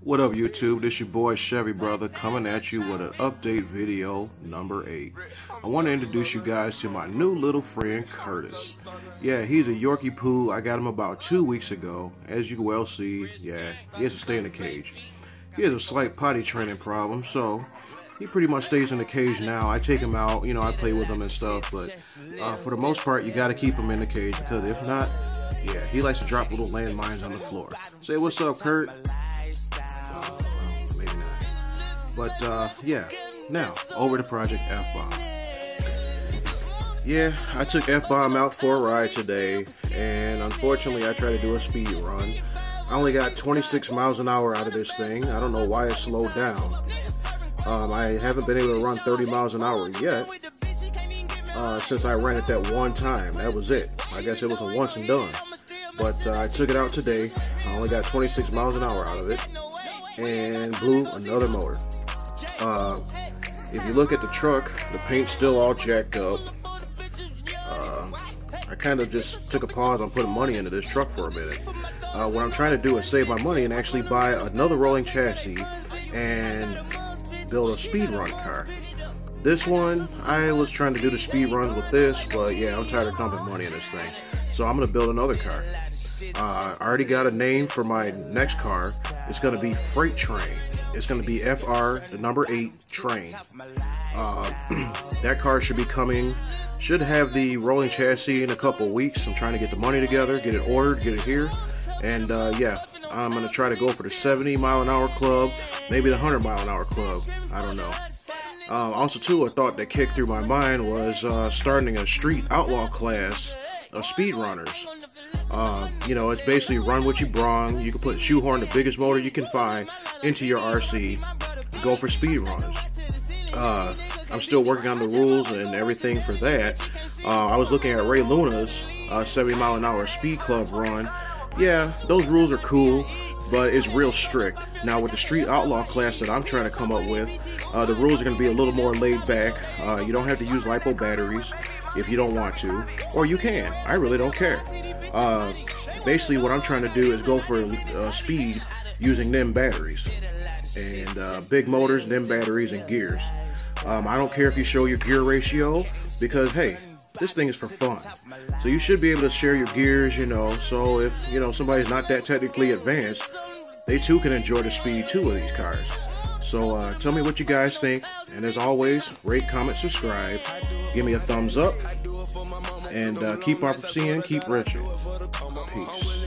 What up YouTube, this your boy Chevy Brotha coming at you with an update video number 8. I want to introduce you guys to my new little friend Curtis. Yeah, he's a Yorkie Poo, I got him about two weeks ago. As you can well see, yeah, he has to stay in the cage. He has a slight potty training problem, so he pretty much stays in the cage now. I take him out, you know, I play with him and stuff, but uh, for the most part, you got to keep him in the cage because if not, yeah, he likes to drop little landmines on the floor. Say what's up, Kurt. Uh, maybe not. But uh, yeah, now over to Project F Bomb. Yeah, I took F Bomb out for a ride today, and unfortunately, I tried to do a speed run. I only got 26 miles an hour out of this thing. I don't know why it slowed down. Um, I haven't been able to run 30 miles an hour yet uh, since I ran it that one time. That was it. I guess it was a once and done. But uh, I took it out today. I only got 26 miles an hour out of it and blew another motor. Uh, if you look at the truck, the paint's still all jacked up. Uh, I kind of just took a pause on putting money into this truck for a minute. Uh, what I'm trying to do is save my money and actually buy another rolling chassis and build a speed run car. This one, I was trying to do the speed runs with this, but yeah, I'm tired of dumping money in this thing. So I'm gonna build another car. Uh, I already got a name for my next car. It's gonna be Freight Train. It's gonna be FR, the number eight train. Uh, that car should be coming. Should have the rolling chassis in a couple weeks. I'm trying to get the money together, get it ordered, get it here, and uh, yeah, I'm gonna try to go for the 70 mile an hour club, maybe the 100 mile an hour club. I don't know. Uh, also, too, a thought that kicked through my mind was uh, starting a street outlaw class of speedrunners. Uh, you know, it's basically run what you brung. You can put shoehorn the biggest motor you can find into your RC. Go for speed runners. Uh, I'm still working on the rules and everything for that. Uh, I was looking at Ray Luna's uh, 70 mile an hour speed club run. Yeah, those rules are cool, but it's real strict. Now with the street outlaw class that I'm trying to come up with, uh, the rules are going to be a little more laid back. Uh, you don't have to use lipo batteries if you don't want to, or you can. I really don't care. Uh, basically, what I'm trying to do is go for uh, speed using them batteries and uh, big motors, them batteries, and gears. Um, I don't care if you show your gear ratio because hey, this thing is for fun. So you should be able to share your gears, you know. So if you know somebody's not that technically advanced, they too can enjoy the speed too of these cars. So uh, tell me what you guys think, and as always, rate, comment, subscribe, give me a thumbs up, and uh, keep on seeing, keep wrenching. Peace.